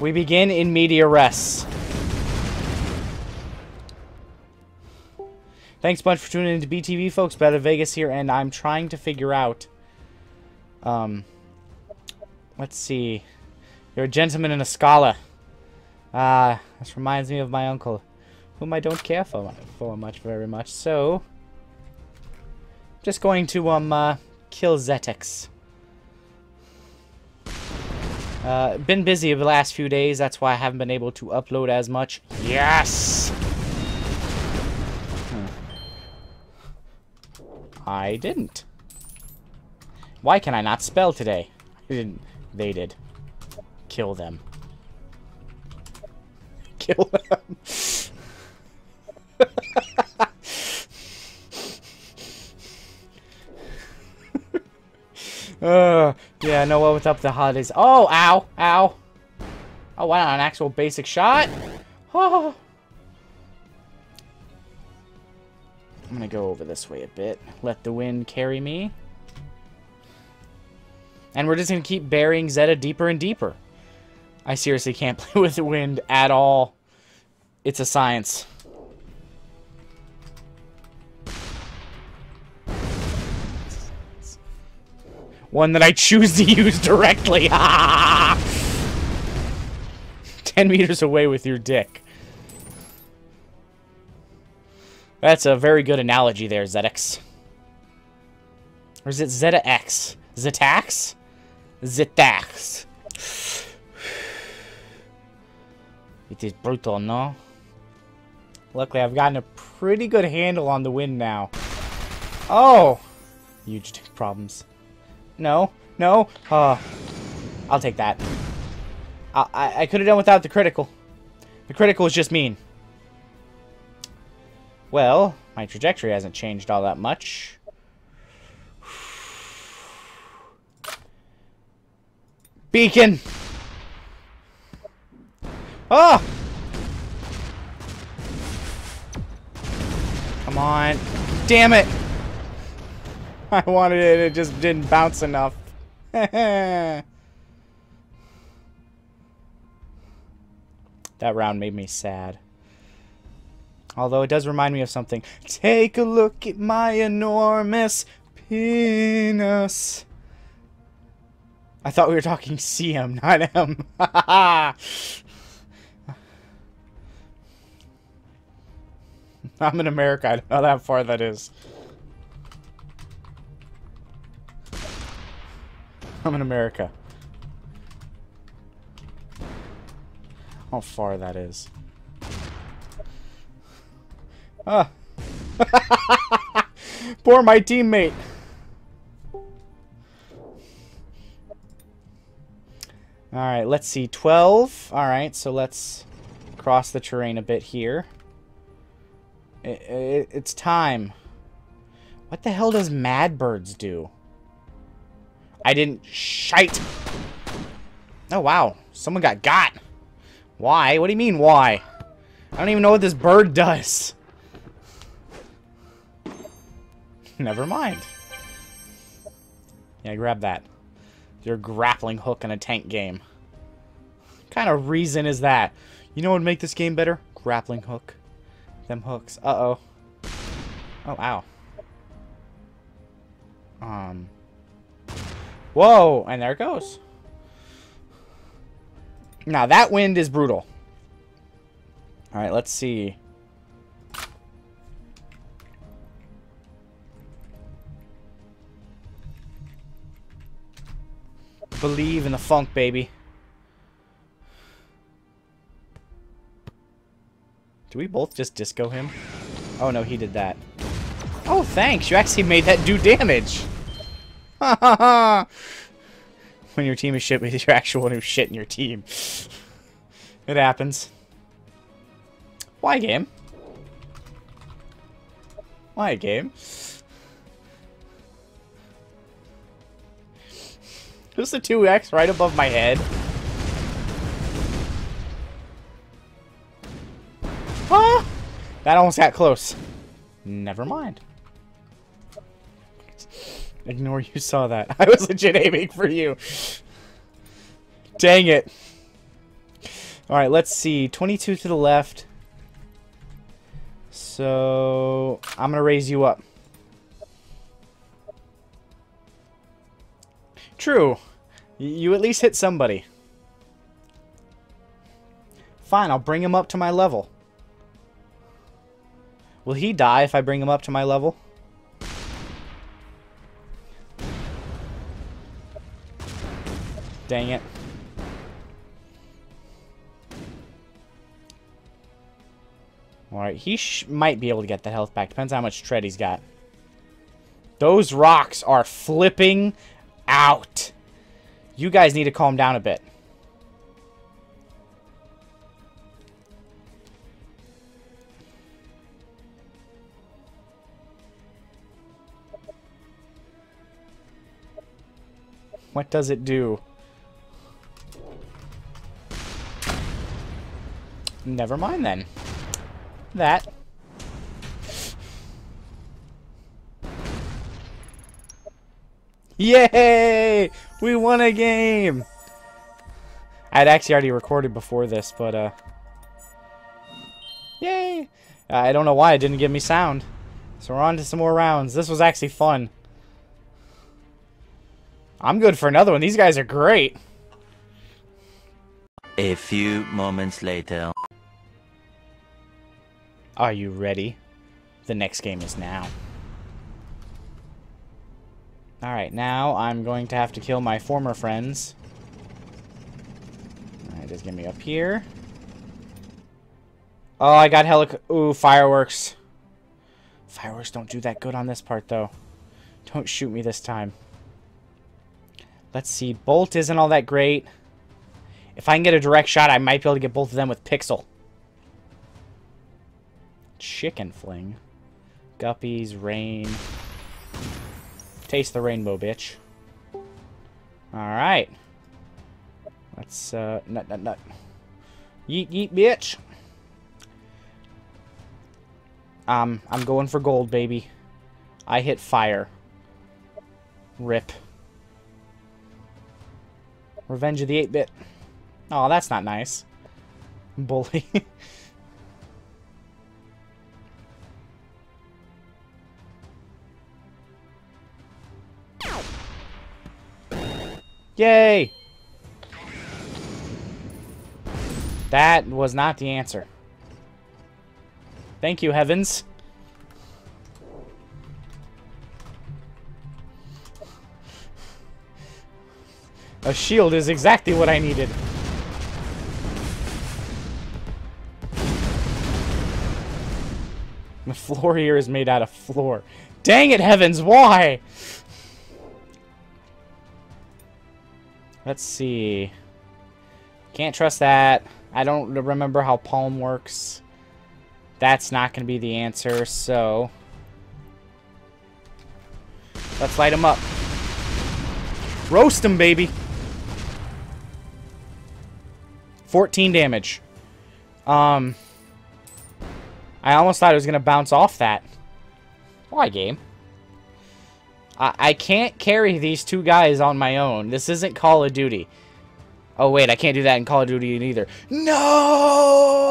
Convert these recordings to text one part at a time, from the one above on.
We begin in media res. Thanks much for tuning into BTV, folks. Better Vegas here, and I'm trying to figure out. Um, let's see. You're a gentleman in a scholar. Ah, uh, this reminds me of my uncle, whom I don't care for, for much, very much. So, just going to um uh, kill Zetex. Uh, been busy the last few days, that's why I haven't been able to upload as much. Yes! I didn't. Why can I not spell today? I didn't. They did. Kill them. Kill them. uh, yeah, no, what was up the holidays? Oh, ow, ow. Oh, wow, an actual basic shot? Oh. I'm to go over this way a bit. Let the wind carry me. And we're just to keep burying Zeta deeper and deeper. I seriously can't play with the wind at all. It's a science. One that I choose to use directly. 10 meters away with your dick. That's a very good analogy there, Zetex. Or is it Zeta X? Zetax? Zetax. It is brutal, no? Luckily, I've gotten a pretty good handle on the wind now. Oh! Huge problems. No, no. Uh, I'll take that. I, I, I could have done without the critical. The critical is just mean. Well, my trajectory hasn't changed all that much. Beacon! Oh! Come on. Damn it! I wanted it, it just didn't bounce enough. that round made me sad. Although it does remind me of something. Take a look at my enormous penis. I thought we were talking CM, not M. I'm in America. I don't know how far that is. I'm in America. How far that is. Ah. Poor my teammate. Alright, let's see. 12. Alright, so let's cross the terrain a bit here. It, it, it's time. What the hell does Mad Birds do? I didn't shite. Oh, wow. Someone got got. Why? What do you mean, why? I don't even know what this bird does. Never mind. Yeah, grab that. Your grappling hook in a tank game. What kind of reason is that? You know what would make this game better? Grappling hook. Them hooks. Uh-oh. Oh, ow. Um. Whoa! And there it goes. Now, that wind is brutal. Alright, let's see. Believe in the funk, baby. Do we both just disco him? Oh, no, he did that. Oh, thanks. You actually made that do damage. When your team is shit with your actual one who's shit in your team. it happens. Why game? Why game? Who's the 2x right above my head? Ah! That almost got close. Never mind. Ignore you saw that. I was legit aiming for you. Dang it. Alright, let's see. 22 to the left. So, I'm going to raise you up. True. You at least hit somebody. Fine, I'll bring him up to my level. Will he die if I bring him up to my level? Dang it. Alright, he might be able to get the health back. Depends how much tread he's got. Those rocks are flipping out. You guys need to calm down a bit. What does it do? Never mind then. That. Yay! We won a game! I'd actually already recorded before this, but, uh... Yay! I don't know why it didn't give me sound. So we're on to some more rounds. This was actually fun. I'm good for another one. These guys are great. A few moments later. Are you ready? The next game is now. Alright, now I'm going to have to kill my former friends. Alright, just get me up here. Oh, I got helic- Ooh, fireworks. Fireworks don't do that good on this part, though. Don't shoot me this time. Let's see. Bolt isn't all that great. If I can get a direct shot, I might be able to get both of them with Pixel. Chicken fling. Guppies, rain. Taste the rainbow, bitch. Alright. Let's, uh, nut, nut, nut. Yeet, yeet, bitch. Um, I'm going for gold, baby. I hit fire. Rip. Revenge of the 8-bit. Oh, that's not nice. Bully. Yay! That was not the answer. Thank you, heavens. A shield is exactly what I needed. The floor here is made out of floor. Dang it, heavens, why? Let's see. Can't trust that. I don't remember how palm works. That's not going to be the answer, so... Let's light him up. Roast him, baby. 14 damage. Um... I almost thought it was going to bounce off that. Why, game? I, I can't carry these two guys on my own. This isn't Call of Duty. Oh, wait, I can't do that in Call of Duty either. No!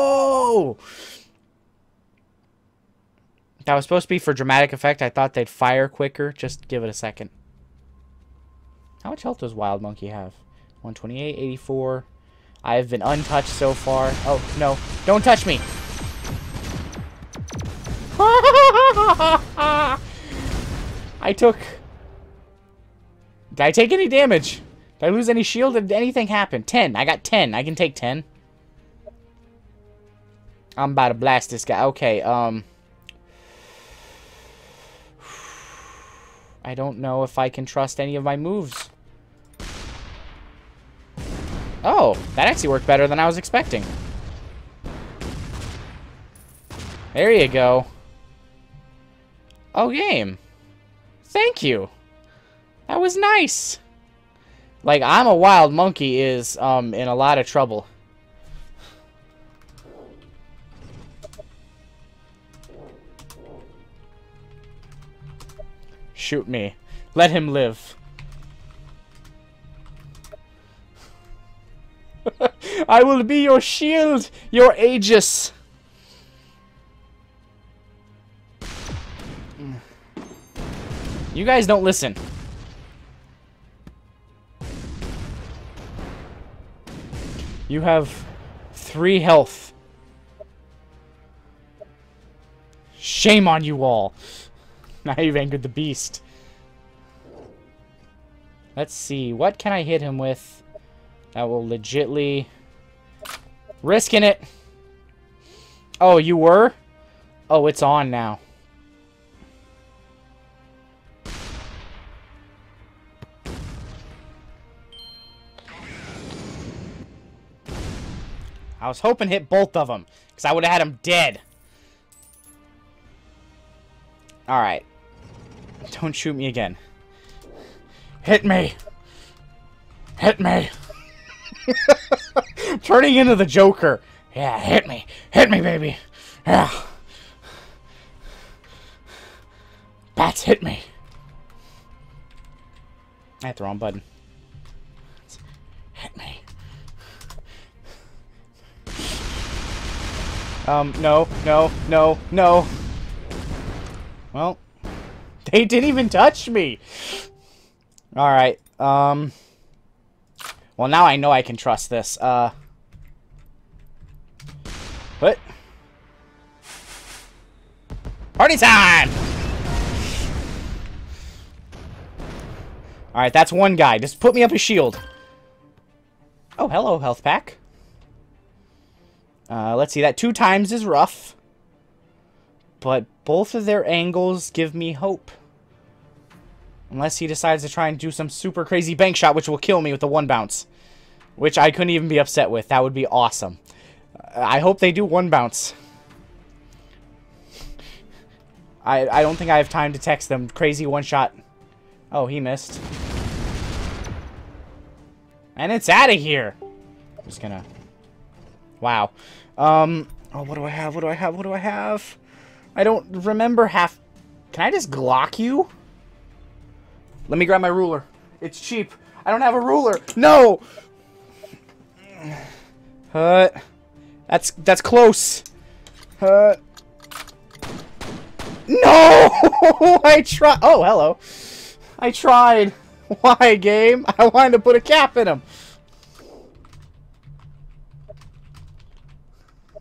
That was supposed to be for dramatic effect. I thought they'd fire quicker. Just give it a second. How much health does Wild Monkey have? 128, 84. I have been untouched so far. Oh, no. Don't touch me! I took did I take any damage? Did I lose any shield? Did anything happen? 10. I got 10. I can take 10. I'm about to blast this guy. Okay, um... I don't know if I can trust any of my moves. Oh, that actually worked better than I was expecting. There you go. Oh, game. Thank you. That was nice. Like, I'm a wild monkey is um, in a lot of trouble. Shoot me. Let him live. I will be your shield, your Aegis. You guys don't listen. You have three health. Shame on you all. Now you've angered the beast. Let's see. What can I hit him with that will legitly... Risking it. Oh, you were? Oh, it's on now. I was hoping hit both of them, because I would have had them dead. Alright. Don't shoot me again. Hit me! Hit me! Turning into the Joker. Yeah, hit me. Hit me, baby. Yeah. Bats, hit me. I hit the wrong button. Um, no, no, no, no. Well, they didn't even touch me. Alright, um... Well, now I know I can trust this. Uh... What? Party time! Alright, that's one guy. Just put me up a shield. Oh, hello, health pack. Uh, let's see, that two times is rough. But both of their angles give me hope. Unless he decides to try and do some super crazy bank shot, which will kill me with the one bounce. Which I couldn't even be upset with. That would be awesome. I hope they do one bounce. I, I don't think I have time to text them. Crazy one shot. Oh, he missed. And it's out of here. I'm just gonna... Wow. Um, oh, what do I have? What do I have? What do I have? I don't remember half... Can I just Glock you? Let me grab my ruler. It's cheap. I don't have a ruler. No! Hut. That's, that's close. Hut. No! I tried. Oh, hello. I tried. Why, game? I wanted to put a cap in him.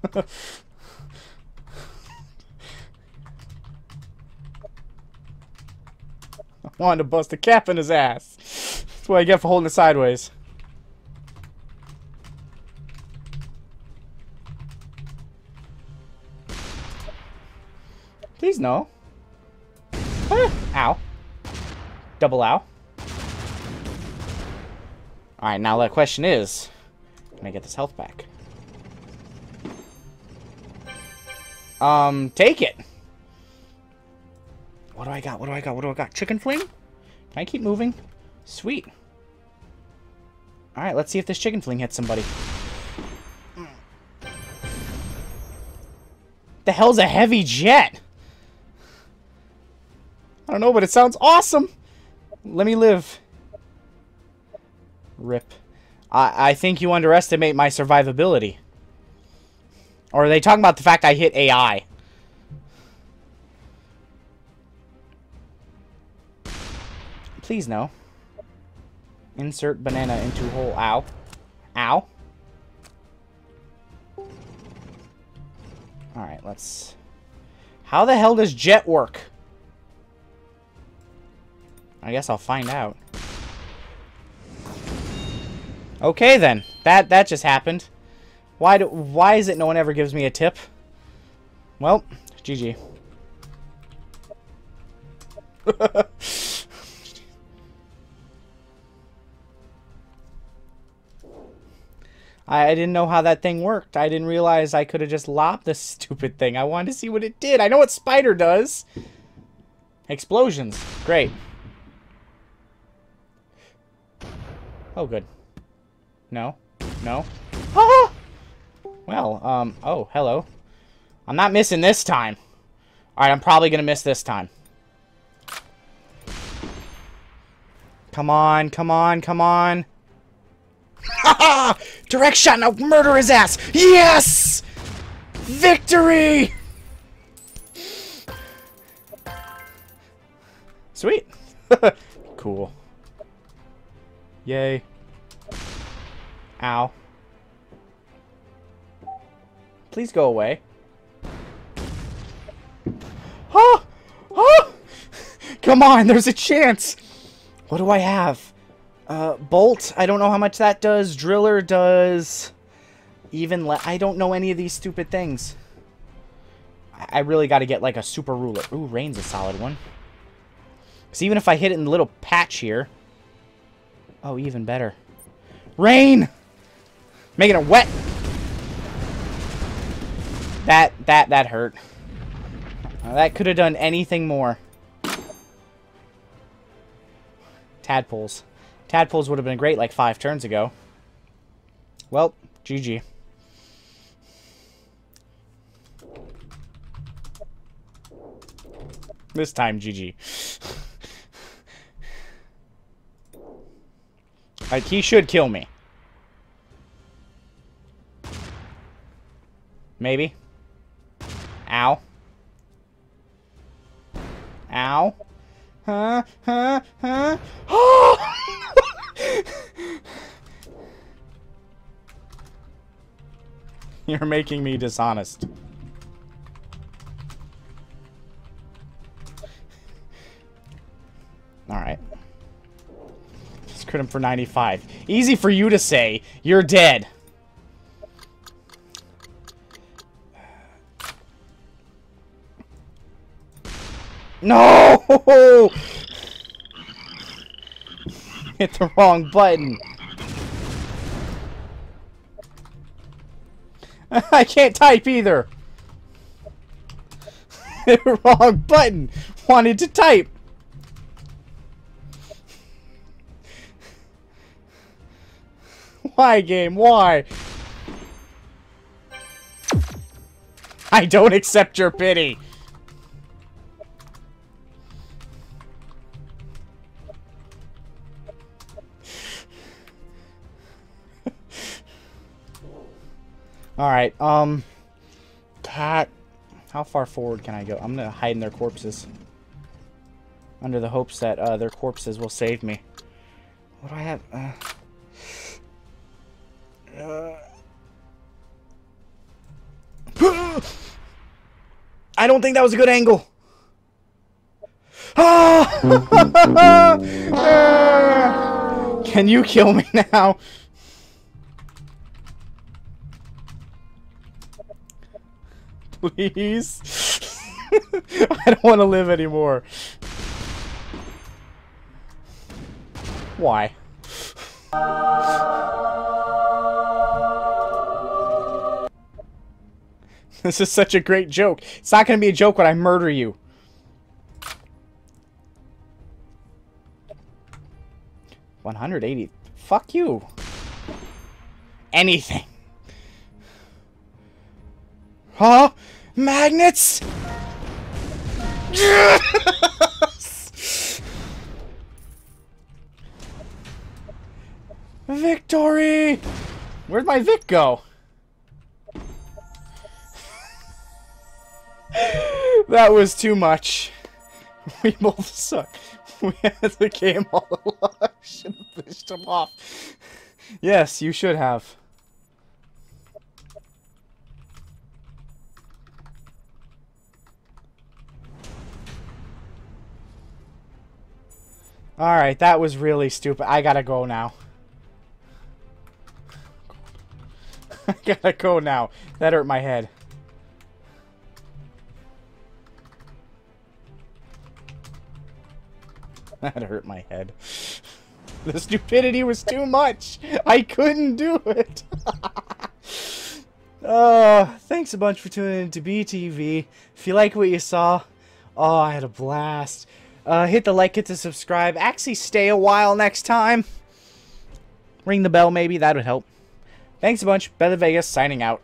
I wanted to bust a cap in his ass. That's what I get for holding it sideways. Please no. Ah, ow. Double ow. Alright, now the question is, can I get this health back? Um, take it. What do I got? What do I got? What do I got? Chicken fling? Can I keep moving? Sweet. Alright, let's see if this chicken fling hits somebody. The hell's a heavy jet? I don't know, but it sounds awesome. Let me live. Rip. I, I think you underestimate my survivability. Or are they talking about the fact I hit AI? Please no. Insert banana into hole. Ow. Ow. Alright, let's... How the hell does jet work? I guess I'll find out. Okay then. That that just happened. Why do, why is it no one ever gives me a tip? Well, GG. I, didn't know how that thing worked. I didn't realize I could have just lopped this stupid thing. I wanted to see what it did. I know what Spider does. Explosions. Great. Oh, good. No. No. Ah! Well, um, oh, hello. I'm not missing this time. Alright, I'm probably going to miss this time. Come on, come on, come on. Direct shot, now murder his ass! Yes! Victory! Sweet. cool. Yay. Ow. Please go away. Oh! Oh! Come on, there's a chance! What do I have? Uh, Bolt, I don't know how much that does. Driller does... Even le I don't know any of these stupid things. I, I really got to get, like, a super ruler. Ooh, Rain's a solid one. Because even if I hit it in the little patch here... Oh, even better. Rain! Making it wet! That, that, that hurt. Uh, that could have done anything more. Tadpoles. Tadpoles would have been great like five turns ago. Well, GG. This time, GG. like, he should kill me. Maybe. You're making me dishonest. Alright. Just crit him for 95. Easy for you to say. You're dead. No! Hit the wrong button. I can't type either. Wrong button. Wanted to type. Why, game? Why? I don't accept your pity. Alright, um... God... How far forward can I go? I'm gonna hide in their corpses. Under the hopes that uh, their corpses will save me. What do I have? Uh... Uh... I don't think that was a good angle. Can you kill me now? Please. I don't want to live anymore. Why? This is such a great joke. It's not going to be a joke when I murder you. One hundred eighty. Fuck you. Anything. Huh? Magnets? Yes! Victory! Where'd my Vic go? that was too much. We both suck. We had the game all along. I should have fished him off. Yes, you should have. Alright, that was really stupid. I gotta go now. I gotta go now. That hurt my head. That hurt my head. The stupidity was too much. I couldn't do it. oh, thanks a bunch for tuning in to BTV. If you like what you saw, oh, I had a blast. Uh, hit the like, hit the subscribe. Actually, stay a while next time. Ring the bell, maybe. That would help. Thanks a bunch. Better Vegas signing out.